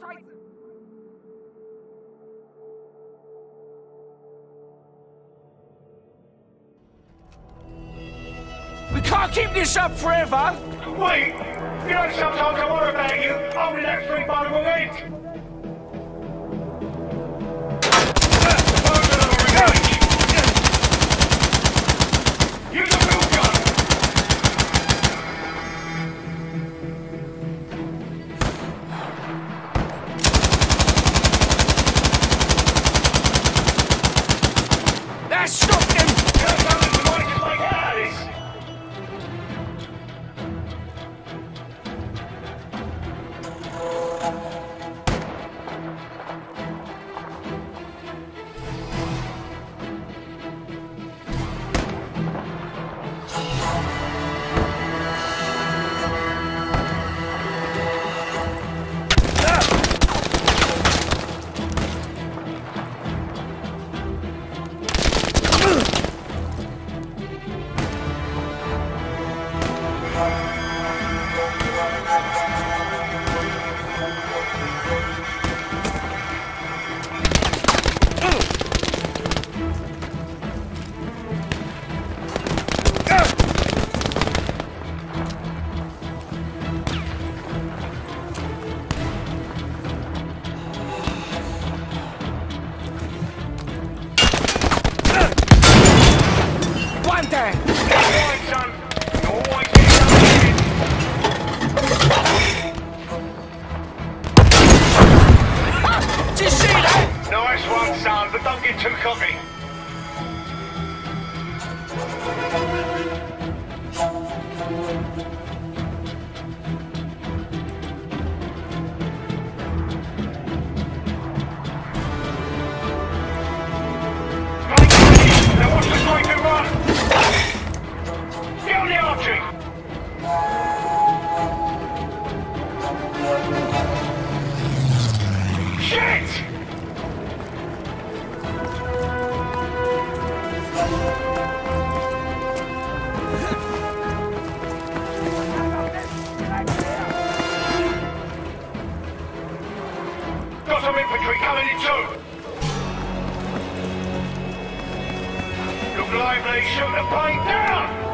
Scheiße! We can't keep this up forever! Wait! You know sometimes I worry about you holding that street by the wrong get They shoot the plane down!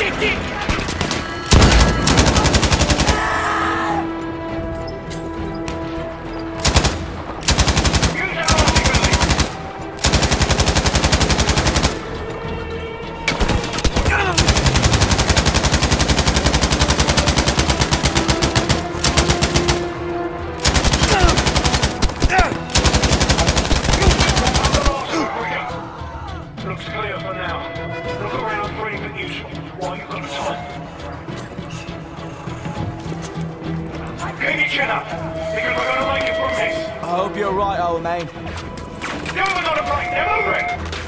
Chicken! Because we're gonna make it from this. I hope you're right, old man. You haven't got a break, now move it!